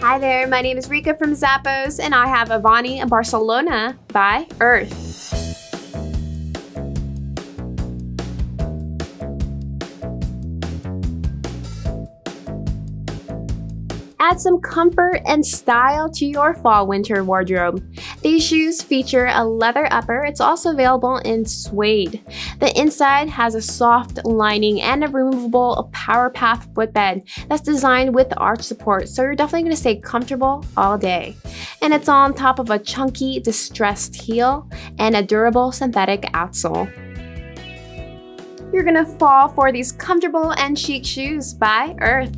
Hi there, my name is Rika from Zappos, and I have Avani Barcelona by Earth. Add some comfort and style to your fall winter wardrobe. These shoes feature a leather upper. It's also available in suede. The inside has a soft lining and a removable Powerpath footbed that's designed with arch support, so you're definitely going to stay comfortable all day. And it's on top of a chunky distressed heel and a durable synthetic outsole. You're gonna fall for these comfortable and chic shoes by Earth.